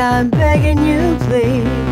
I'm begging you, please.